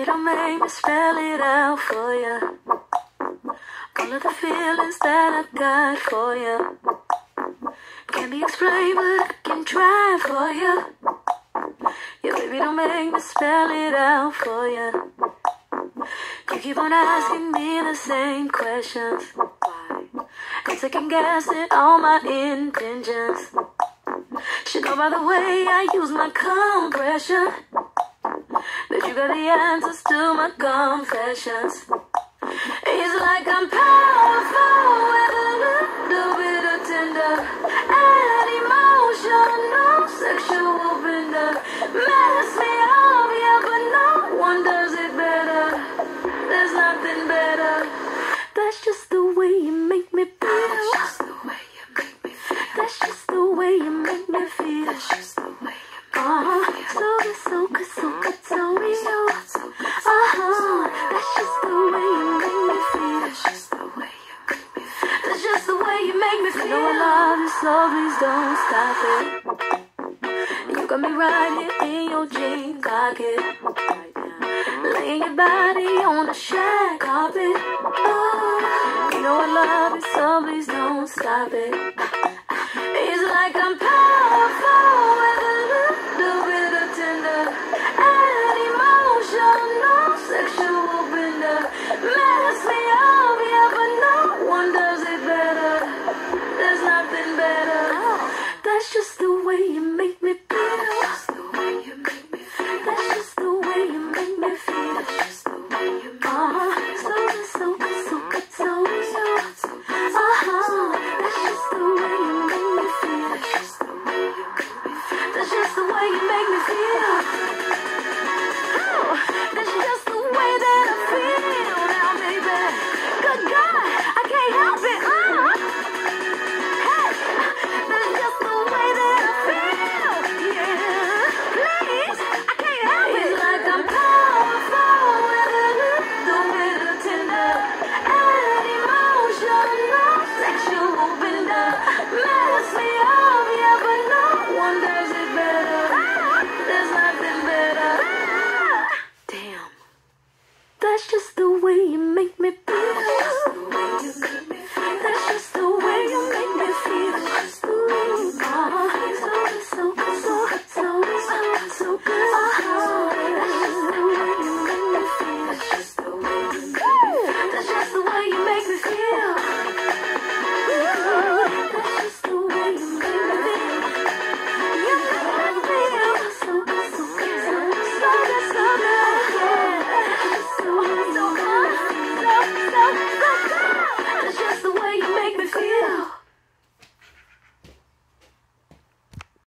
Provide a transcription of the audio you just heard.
don't make me spell it out for you. All of the feelings that I got for you can't be explained, but I can try for you. Yeah, baby, don't make me spell it out for you. You keep on asking me the same questions. And second guessing all my intentions. Should know by the way I use my compression that you got the answers to my confessions. It's like I'm powerful with a little bit of tender and emotional sexual bender. Mess me up, yeah, but no one does it better. There's nothing better. That's just the way you make me feel. That's just the way you make me feel. That's just the way you make me feel. That's just the way So please don't stop it. You got me right here in your jean pocket. Laying your body on the shag carpet. You know I love you, so please don't stop it. It's like I'm powerful way you make me feel.